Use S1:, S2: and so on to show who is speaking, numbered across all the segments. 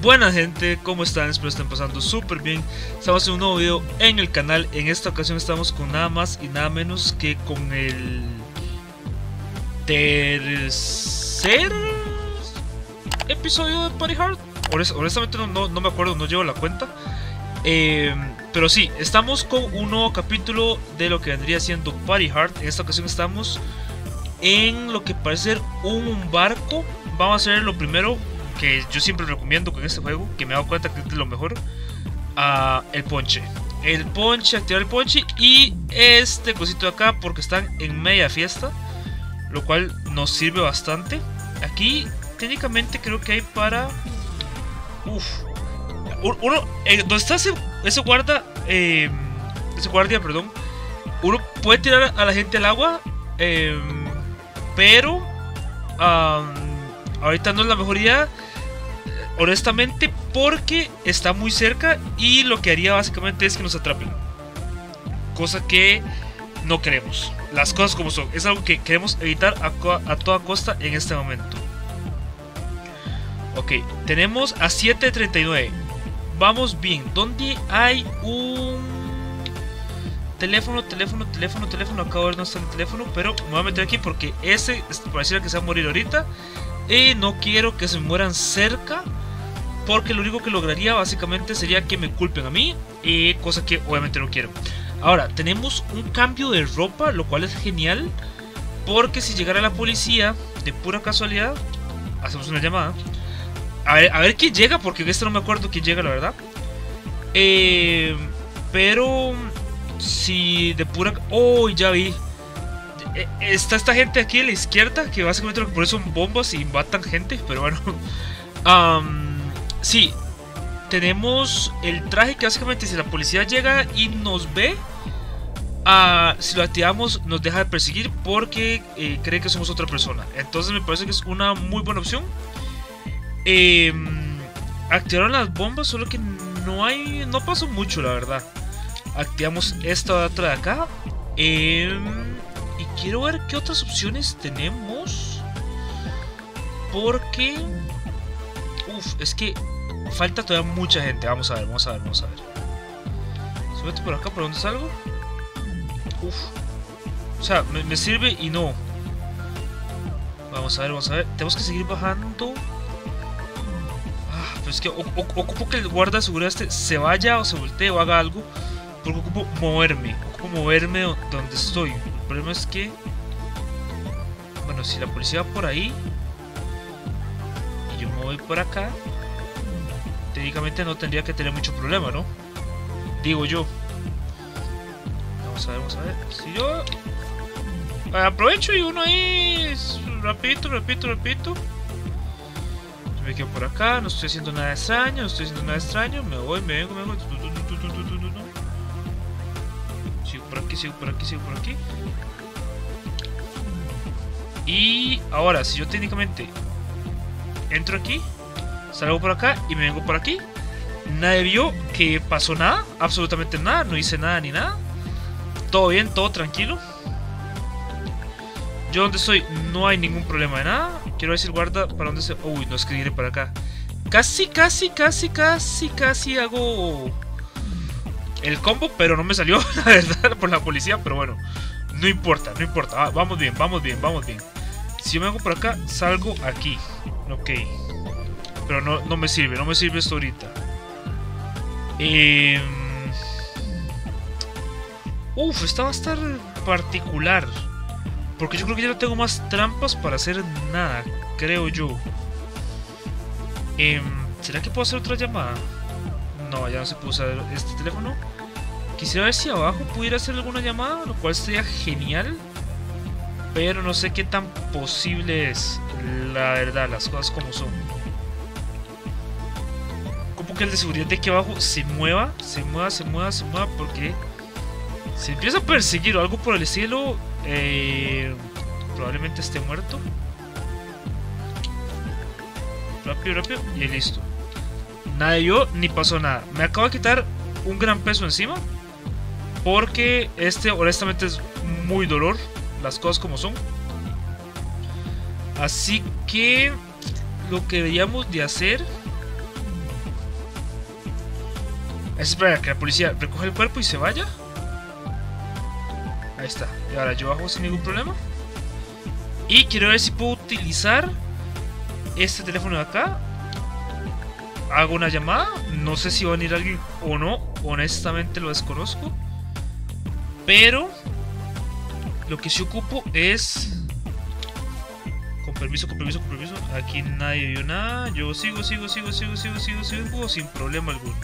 S1: Buena gente, ¿cómo están? Espero estén pasando súper bien. Estamos en un nuevo video en el canal. En esta ocasión estamos con nada más y nada menos que con el tercer episodio de Party Hard. Honestamente no, me acuerdo, no llevo la cuenta. Eh, pero sí, estamos con un nuevo capítulo de lo que vendría siendo Party Hard. En esta ocasión estamos en lo que parece ser un barco. Vamos a hacer lo primero que yo siempre recomiendo con este juego, que me he dado cuenta que es lo mejor, uh, el ponche. El ponche, activar el ponche y este cosito de acá porque están en media fiesta, lo cual nos sirve bastante. Aquí técnicamente creo que hay para... Uf. Uno, eh, donde está ese, guarda, eh, ese guardia, perdón, uno puede tirar a la gente al agua, eh, pero ahorita no es la mejor idea honestamente porque está muy cerca y lo que haría básicamente es que nos atrapen. Cosa que no queremos. Las cosas como son. Es algo que queremos evitar a, toda costa en este momento. Ok, tenemos a 7.39. Vamos bien. ¿Dónde hay un teléfono, teléfono, teléfono, teléfono? Acabo de ver no está el teléfono, pero me voy a meter aquí porque ese pareciera que se va a morir ahorita. Y no quiero que se mueran cerca porque lo único que lograría básicamente sería que me culpen a mí, eh, cosa que obviamente no quiero. Ahora, tenemos un cambio de ropa, lo cual es genial, porque si llegara la policía, de pura casualidad, hacemos una llamada. A ver, a ver quién llega, porque en este no me acuerdo quién llega, la verdad. Eh, pero si de pura... Oh, ya vi. Eh, está esta gente aquí a la izquierda, que básicamente lo que por son bombas y matan gente, pero bueno. Um, Sí, tenemos el traje que básicamente si la policía llega y nos ve, uh, si lo activamos nos deja de perseguir porque eh, cree que somos otra persona. Entonces me parece que es una muy buena opción. Eh, activaron las bombas, solo que no hay, no pasó mucho la verdad. Activamos esta otra de acá. Em, y quiero ver qué otras opciones tenemos. Porque... Uf, es que Falta todavía mucha gente. Vamos a ver, vamos a ver, vamos a ver. Súbete por acá, ¿por dónde salgo? Uf. O sea, me, sirve y no. Vamos a ver, vamos a ver. Tenemos que seguir bajando. Ah, pero es que ocupo que el guarda de seguridad este se vaya o se voltee o haga algo. Porque ocupo moverme. Ocupo moverme donde estoy. El problema es que... Bueno, si la policía va por ahí... Yo me voy por acá técnicamente no tendría que tener mucho problema, ¿no? Digo yo. Vamos a ver, vamos a ver. Si yo aprovecho y uno ahí rapidito, rapidito, rapidito. me quedo por acá, no estoy haciendo nada extraño, no estoy haciendo nada extraño. Me voy, me vengo, me vengo. Sigo por aquí, sigo por aquí, sigo por aquí. Y ahora, si yo técnicamente entro aquí, Salgo por acá y me vengo por aquí. Nadie vio que pasó nada, absolutamente nada, no hice nada ni nada. Todo bien, todo tranquilo. Yo donde estoy no hay ningún problema de nada. Quiero el guarda para dónde se... Uy, no es que viene para acá. Casi, casi, casi, casi, casi hago el combo, pero no me salió, la verdad, por la policía. Pero bueno, no importa, no importa. vamos bien, vamos bien, vamos bien. Si yo me hago por acá, salgo aquí. Ok. Pero no, no me sirve, no me sirve esto ahorita. Eh... Uf, esta va a estar particular. Porque yo creo que ya no tengo más trampas para hacer nada, creo yo. Eh, ¿Será que puedo hacer otra llamada? No, ya no se puede usar este teléfono. Quisiera ver si abajo pudiera hacer alguna llamada, lo cual sería genial. Pero no sé qué tan posible es. La verdad, las cosas como son que el de seguridad de aquí abajo se mueva, se mueva, se mueva, se mueva, porque si empieza a perseguir o algo por el cielo, eh, probablemente esté muerto. Rápido, rápido, y listo. Nada yo, ni pasó nada. Me acabo de quitar un gran peso encima, porque este honestamente es muy dolor, las cosas como son. Así que lo que deberíamos de hacer Es esperar que la policía recoja el cuerpo y se vaya. Ahí está. Y ahora yo bajo sin ningún problema. Y quiero ver si puedo utilizar este teléfono de acá. Hago una llamada. No sé si va a venir alguien o no. Honestamente lo desconozco. Pero lo que sí ocupo es... Con permiso, con permiso, con permiso. Aquí nadie vio nada. Yo sigo, sigo, sigo, sigo, sigo, sigo, sigo, sin problema alguno.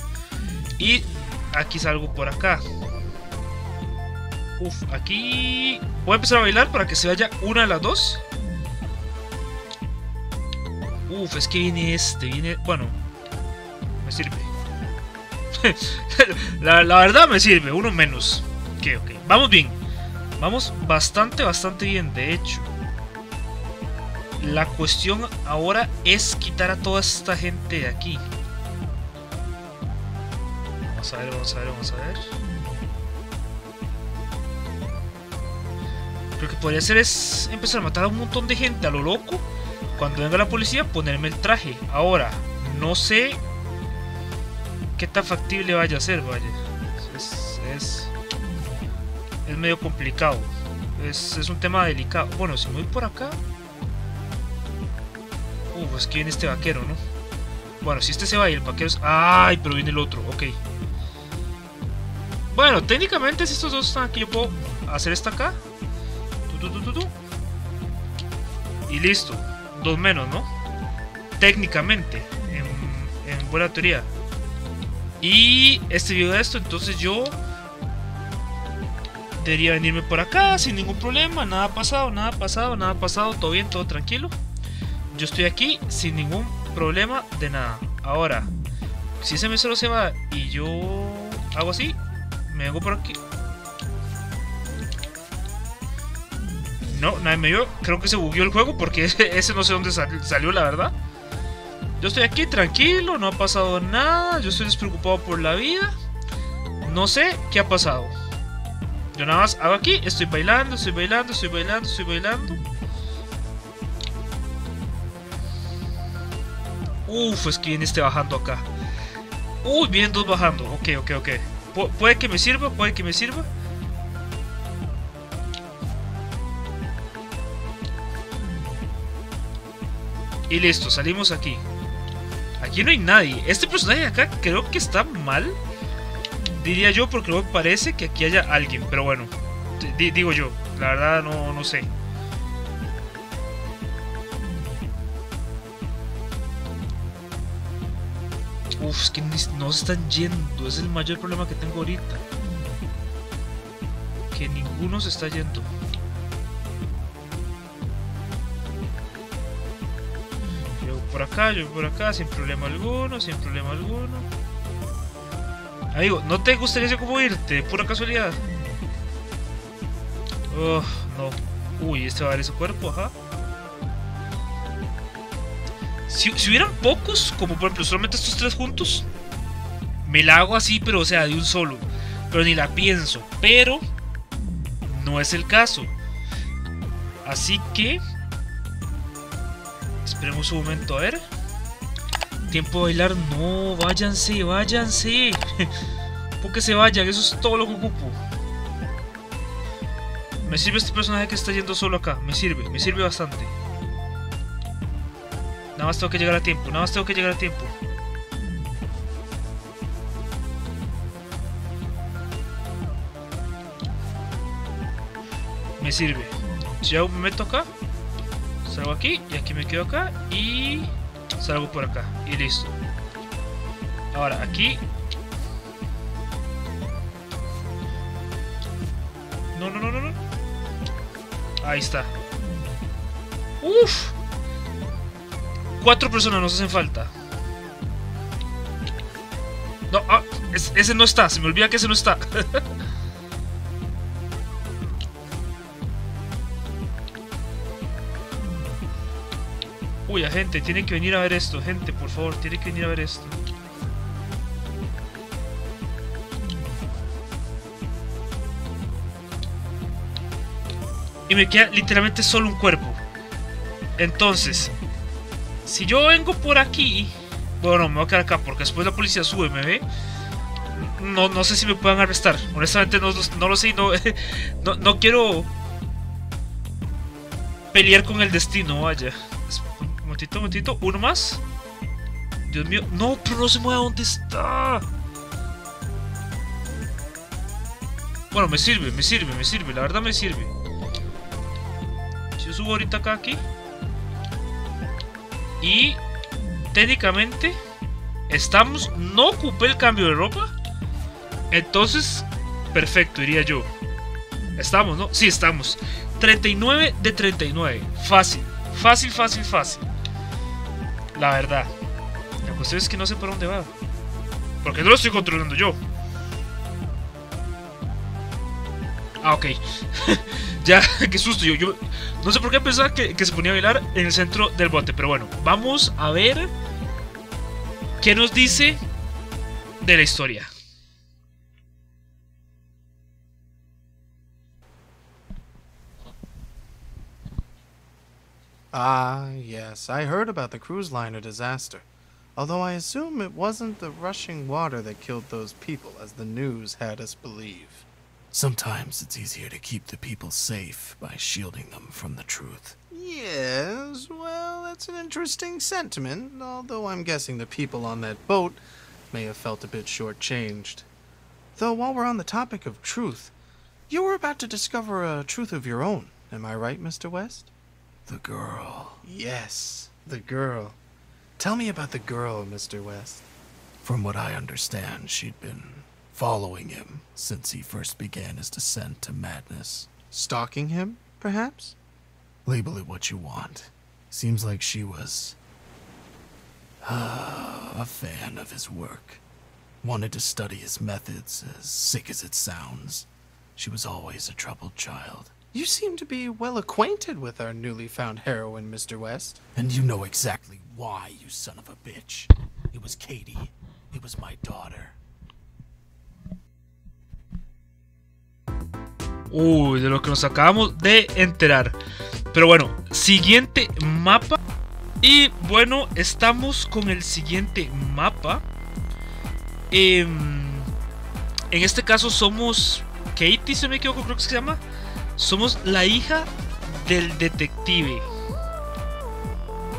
S1: Y aquí salgo por acá. Uf, aquí... Voy a empezar a bailar para que se vaya una de las dos. Uf, es que viene este, viene... Bueno, me sirve. la, la, verdad me sirve, uno menos. Ok, ok. Vamos bien. Vamos bastante, bastante bien, de hecho. La cuestión ahora es quitar a toda esta gente de aquí. Vamos a ver, vamos a ver, vamos a ver. Lo que podría hacer es empezar a matar a un montón de gente a lo loco. Cuando venga la policía, ponerme el traje. Ahora, no sé qué tan factible vaya a ser, vaya. Medio complicado. Es, es, un tema delicado. Bueno, si me voy por acá... Uf, es que viene este vaquero, ¿no? Bueno, si este se va y el vaquero es... ¡Ay! Pero viene el otro, ok. Bueno, técnicamente si estos dos están aquí, yo puedo hacer esta acá. Y listo. Dos menos, ¿no? Técnicamente. En, en buena teoría. Y este video de esto, entonces yo debería venirme por acá sin ningún problema, nada ha pasado, nada ha pasado, nada ha pasado, todo bien, todo tranquilo. Yo estoy aquí sin ningún problema de nada. Ahora, si ese mesero se va y yo hago así, me vengo por aquí. No, nadie me vio. Creo que se bugueó el juego porque ese no sé dónde salió, la verdad. Yo estoy aquí tranquilo, no ha pasado nada. Yo estoy despreocupado por la vida. No sé qué ha pasado. Yo nada más hago aquí, estoy bailando, estoy bailando, estoy bailando, estoy bailando. Uf, es que viene este bajando acá. Uy, vienen dos bajando. Ok, ok, ok. Pu puede que me sirva, puede que me sirva. Y listo, salimos aquí. Aquí no hay nadie. Este personaje acá creo que está mal. Diría yo porque no me parece que aquí haya alguien. Pero bueno, digo yo. La verdad no, no sé. Uf, es que no se están yendo. Es el mayor problema que tengo ahorita. Que ninguno se está yendo. Yo por acá, yo por acá, sin problema alguno, sin problema alguno. Amigo, ¿no te gustaría así como irte? Pura casualidad. Oh, no. Uy, este va a dar ese cuerpo, ajá. Si, hubieran pocos, como por ejemplo solamente estos tres juntos, me la hago así, pero o sea, de un solo. Pero ni la pienso. Pero no es el caso. Así que... Esperemos un momento, a ver. Tiempo de bailar. No, váyanse, váyanse. Porque se vayan, eso es todo lo que ocupo. Me sirve este personaje que está yendo solo acá. Me sirve, me sirve bastante. Nada más tengo que llegar a tiempo, nada más tengo que llegar a tiempo. Me sirve. Si me meto acá, salgo aquí y aquí me quedo acá y salgo por acá y listo. Ahora aquí. No, no, no, no, no. Ahí está. Uf. Cuatro personas nos hacen falta. No, ah, ese no está. Se me olvida que ese no está. Uy, gente, tienen que venir a ver esto. Gente, por favor, tienen que venir a ver esto. Y me queda literalmente solo un cuerpo. Entonces, si yo vengo por aquí... Bueno, me voy a quedar acá porque después la policía sube, ¿me ve? no, no sé si me puedan arrestar. Honestamente no, no lo sé. No, no, no quiero pelear con el destino, vaya. Un momentito, un momentito. Uno más. Dios mío. No, pero no se mueve. ¿Dónde está? Bueno, me sirve, me sirve, me sirve. La verdad me sirve. Si yo subo ahorita acá, aquí. Y técnicamente estamos. No ocupé el cambio de ropa. Entonces, perfecto, diría yo. Estamos, ¿no? Sí, estamos. 39 de 39. Fácil. Fácil, fácil, fácil. La verdad. La cuestión es que no sé por dónde va. Porque no lo estoy controlando yo. Ah, ok. ya, qué susto. Yo, yo no sé por qué pensaba que, que se ponía a bailar en el centro del bote. Pero bueno, vamos a ver qué nos dice de la historia.
S2: Ah, yes, I heard about the cruise liner disaster. Although I assume it wasn't the rushing water that killed those people, as the news had us believe.
S3: Sometimes it's easier to keep the people safe by shielding them from the truth.
S2: Yes, well, that's an interesting sentiment, although I'm guessing the people on that boat may have felt a bit shortchanged. Though, while we're on the topic of truth, you were about to discover a truth of your own. Am I right, Mr. West?
S3: The girl.
S2: Yes, the girl. Tell me about the girl, Mr. West.
S3: From what I understand, she'd been following him since he first began his descent to madness.
S2: Stalking him, perhaps?
S3: Label it what you want. Seems like she was uh, a fan of his work. Wanted to study his methods, as sick as it sounds. She was always a troubled child.
S2: You seem to be well acquainted with our newly found heroine, Mr. West.
S3: And you know exactly why, you son of a bitch. It was Katie. It was my daughter.
S1: Uy, de lo que nos acabamos de enterar. Pero bueno, siguiente mapa. Y bueno, estamos con el siguiente mapa. Em, en este caso somos Katie, si no me equivoco, creo que se llama. Somos la hija del detective.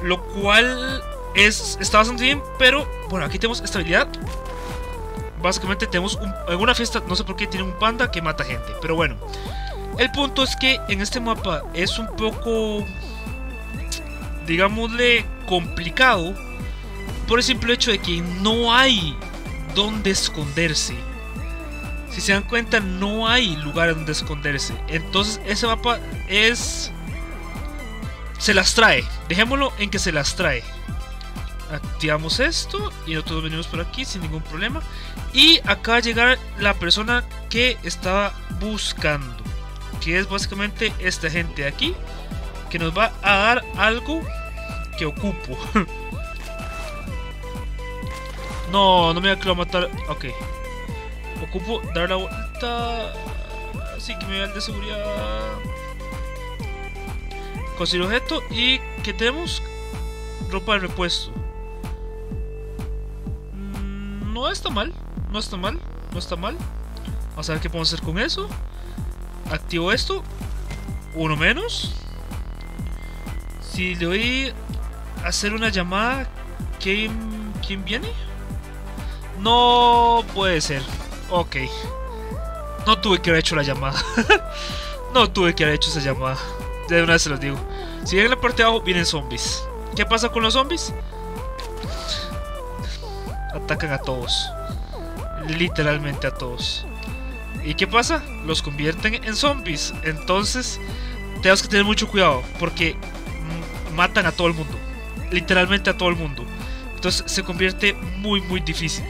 S1: Lo cual es, está bastante bien, pero bueno, aquí tenemos estabilidad. Básicamente tenemos en una fiesta, no sé por qué, tiene un panda que mata gente. Pero bueno, el punto es que en este mapa es un poco, digámosle, complicado. Por el simple hecho de que no hay donde esconderse. Si se dan cuenta, no hay lugar donde esconderse. Entonces, ese mapa es. Se las trae. Dejémoslo en que se las trae. Activamos esto y nosotros venimos por aquí sin ningún problema. Y acá va a llegar la persona que estaba buscando. Que es básicamente esta gente de aquí. Que nos va a dar algo que ocupo. no, no me voy a a matar. Ok. Ocupo dar la vuelta. Así que me el de seguridad. Conseguir objeto y que tenemos ropa de repuesto. Mm, no está mal, no está mal, no está mal. Vamos a ver qué podemos hacer con eso. Activo esto. Uno menos. Si le doy a hacer una llamada, ¿quién, ¿quién viene? No puede ser. Ok. No tuve que haber hecho la llamada. no tuve que haber hecho esa llamada. De una vez se los digo. Si ven en la parte de abajo, vienen zombies. ¿Qué pasa con los zombies? Atacan a todos. Literalmente a todos. ¿Y qué pasa? Los convierten en zombies. Entonces, tenemos que tener mucho cuidado. Porque matan a todo el mundo. Literalmente a todo el mundo. Entonces se convierte muy, muy difícil.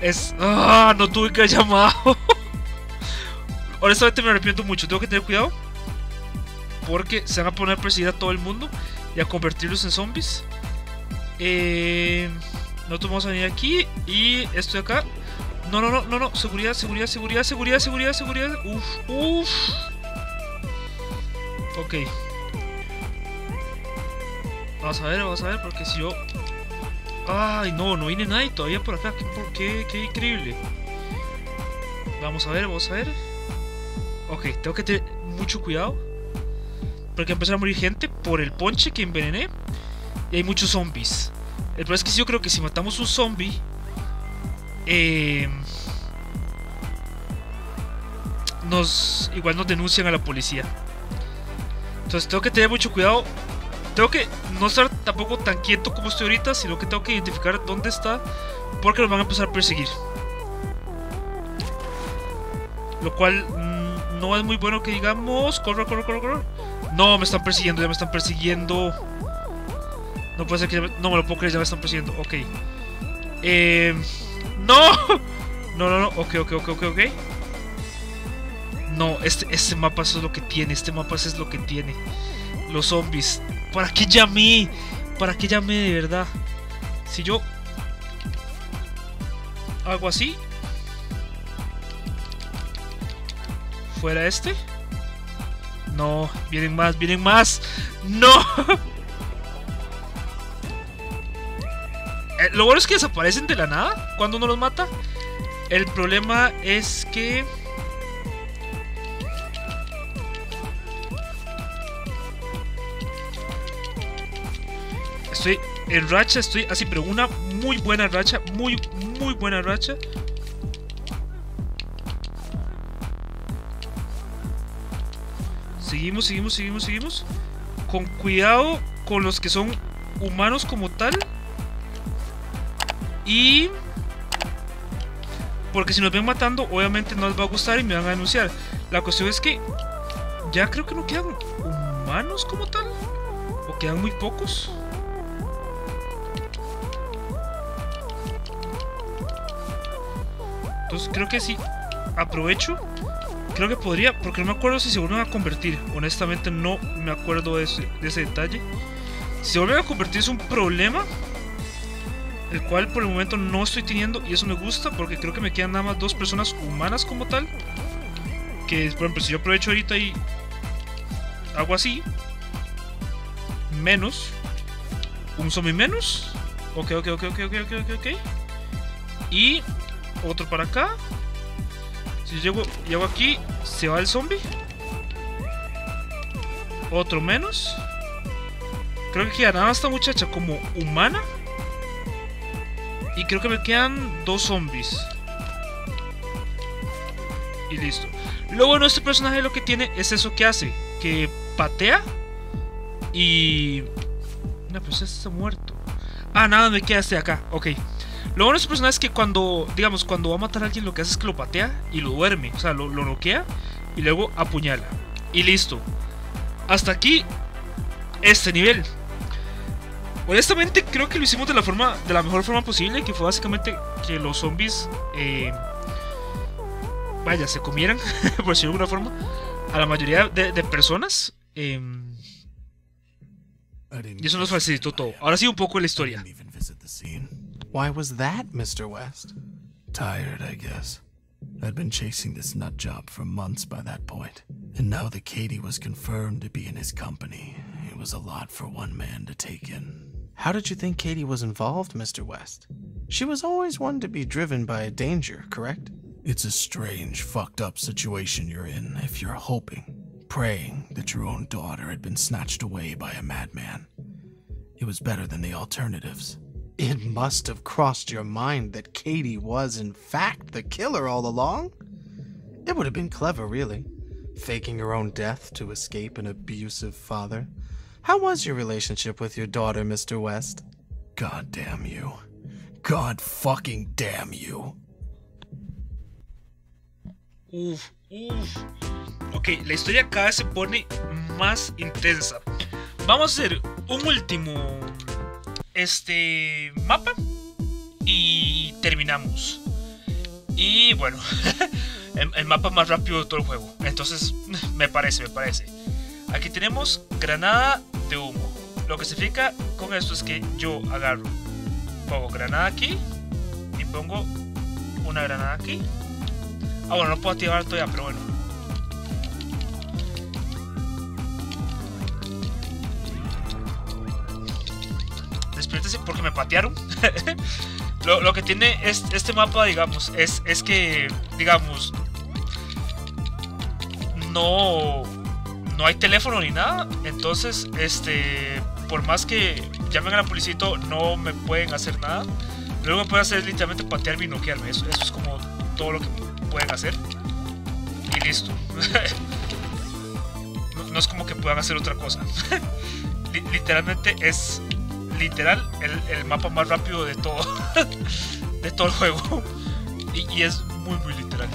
S1: Es. ¡Ah! No tuve que haber llamado. Honestamente me arrepiento mucho. Tengo que tener cuidado. Porque se van a poner a perseguir a todo el mundo. Y a convertirlos en zombies. Eh, nosotros vamos a venir aquí. Y esto de acá. No, no, no, no, no. Seguridad, seguridad, seguridad, seguridad, seguridad, seguridad. Uf, uf. Ok. Vamos a ver, vamos a ver. Porque si yo Ay, no, no viene nadie todavía por acá. Qué, qué, qué increíble. Vamos a ver, vamos a ver. Ok, tengo que tener mucho cuidado. Porque empezar a morir gente por el ponche que envenené. Y hay muchos zombies. El problema es que yo creo que si matamos un zombie. Eh, nos. Igual nos denuncian a la policía. Entonces tengo que tener mucho cuidado. Tengo que no estar tampoco tan quieto como estoy ahorita, sino que tengo que identificar dónde está. Porque nos van a empezar a perseguir. Lo cual mm, no es muy bueno que digamos. Corre, corre, corre, corre. No, me están persiguiendo, ya me están persiguiendo. No puede ser que... Me... No me lo puedo creer, ya me están persiguiendo. Ok. Eh... ¡No! No, no, no. Ok, ok, ok, ok, ok. No, este, este mapa es lo que tiene. Este mapa es lo que tiene. Los zombies. ¿Para qué llamé? ¿Para qué llamé de verdad? Si yo... Hago así. ¿Fuera este? No, vienen más, vienen más. ¡No! Eh, lo bueno es que desaparecen de la nada cuando uno los mata. El problema es que... Estoy en racha, estoy así, pero una muy buena racha, muy, muy buena racha. Seguimos, seguimos, seguimos, seguimos. Con cuidado con los que son humanos como tal. Y... Porque si nos ven matando, obviamente no les va a gustar y me van a denunciar. La cuestión es que ya creo que no quedan humanos como tal. O quedan muy pocos. Entonces creo que sí. Aprovecho. Creo que podría, porque no me acuerdo si se vuelven a convertir. Honestamente no me acuerdo de ese, de ese detalle. Si se vuelven a convertir es un problema el cual por el momento no estoy teniendo y eso me gusta porque creo que me quedan nada más dos personas humanas como tal. Que por ejemplo si yo aprovecho ahorita y hago así, menos, un zombie menos, ok, ok, ok, ok, ok, ok, ok, y otro para acá. Si llego y hago aquí, se va el zombie. Otro menos. Creo que queda nada esta muchacha como humana. Y creo que me quedan dos zombies. Y listo. Lo bueno este personaje lo que tiene es eso que hace. Que patea. Y... No, pues este está muerto. Ah, nada, me queda este de acá. Ok. Lo bueno de este personaje es que cuando, digamos, cuando va a matar a alguien lo que hace es que lo patea y lo duerme. O sea, lo, lo noquea y luego apuñala. Y listo. Hasta aquí este nivel. Honestamente creo que lo hicimos de la forma, de la mejor forma posible, que fue básicamente que los zombies, eh, vaya, se comieran, por decirlo de alguna forma, a la mayoría de, de personas. Eh, y eso nos facilitó todo. Ahora sí un poco de la historia.
S2: Why was that, Mr. West?
S3: Tired, I guess. I'd been chasing this nut job for months by that point, and now that Katie was confirmed to be in his company, it was a lot for one man to take in.
S2: How did you think Katie was involved, Mr. West? She was always one to be driven by a danger, correct?
S3: It's a strange, fucked up situation you're in if you're hoping, praying that your own daughter had been snatched away by a madman. It was better than the alternatives.
S2: It must have crossed your mind that Katie was, in fact, the killer all along. It would have been clever, really, faking her own death to escape an abusive father. How was your relationship with your daughter, Mr. West?
S3: God damn you. God fucking damn you.
S1: Uf, uf. Ok, la historia cada vez se pone más intensa. Vamos a hacer un último este mapa y terminamos. Y bueno, el, mapa más rápido de todo el juego. Entonces, me parece, me parece. Aquí tenemos granada de humo. Lo que significa con esto es que yo agarro, pongo granada aquí y pongo una granada aquí. Ah, bueno, no puedo activar todavía, pero bueno. Porque me patearon. lo, lo, que tiene es, este mapa, digamos, es, es que, digamos, no, no hay teléfono ni nada. Entonces, este, por más que llamen a la policía, no me pueden hacer nada. Lo único que pueden hacer es literalmente patearme y noquearme. Eso, eso es como todo lo que pueden hacer. Y listo. no, es como que puedan hacer otra cosa. literalmente es literal el, mapa más rápido de todo. de todo el juego. Y, es muy, muy literal.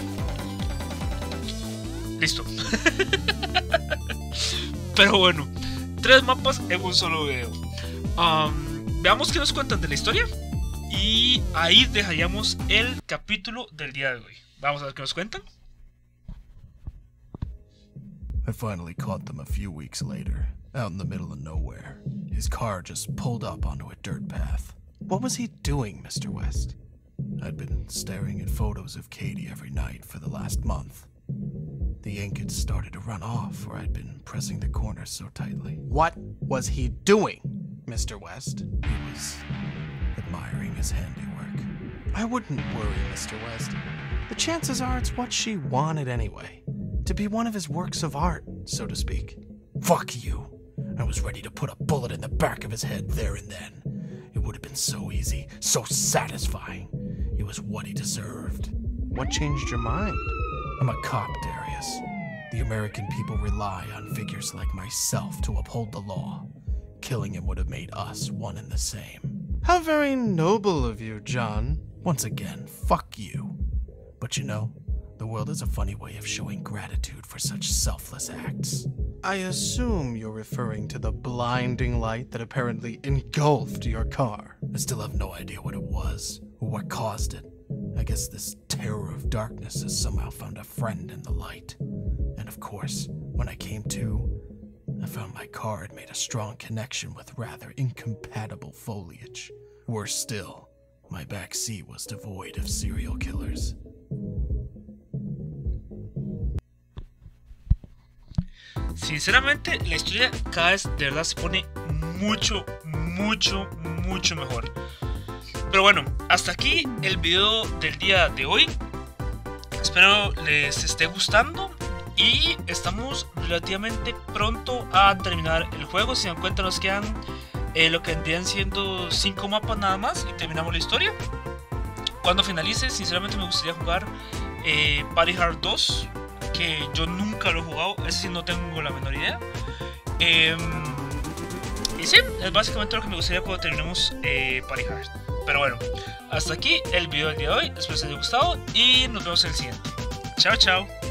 S1: Listo. Pero bueno, tres mapas en un solo video. veamos qué nos cuentan de la historia. Y ahí dejaríamos el capítulo del día de hoy. Vamos a ver qué nos cuentan.
S3: Out in the middle of nowhere. His car just pulled up onto a dirt path.
S2: What was he doing, Mr. West?
S3: I'd been staring at photos of Katie every night for the last month. The ink had started to run off where I'd been pressing the corners so tightly.
S2: What was he doing, Mr. West?
S3: He was admiring his handiwork.
S2: I wouldn't worry, Mr. West. The chances are it's what she wanted anyway. To be one of his works of art, so to speak.
S3: Fuck you. I was ready to put a bullet in the back of his head there and then. It would have been so easy, so satisfying. It was what he deserved.
S2: What changed your mind?
S3: I'm a cop, Darius. The American people rely on figures like myself to uphold the law. Killing him would have made us one and the same.
S2: How very noble of you, John.
S3: Once again, fuck you. But you know, the world is a funny way of showing gratitude for such selfless acts.
S2: I assume you're referring to the blinding light that apparently engulfed your car.
S3: I still have no idea what it was, or what caused it. I guess this terror of darkness has somehow found a friend in the light. And of course, when I came to, I found my car had made a strong connection with rather incompatible foliage. Worse still, my back seat was devoid of serial killers.
S1: Sinceramente, la historia cada vez de verdad se pone mucho, mucho, mucho mejor. Pero bueno, hasta aquí el video del día de hoy. Espero les esté gustando. Y estamos relativamente pronto a terminar el juego. Si se dan cuenta, nos quedan eh, lo que vendrían siendo 5 mapas nada más. Y terminamos la historia. Cuando finalice, sinceramente me gustaría jugar eh, Party Hard 2. Que yo nunca lo he jugado. Ese sí no tengo la menor idea. Em, y sí, es básicamente lo que me gustaría cuando terminemos eh, Party. Pero bueno, hasta aquí el video del día de hoy. Espero que les haya gustado y nos vemos en el siguiente. Chao, chao.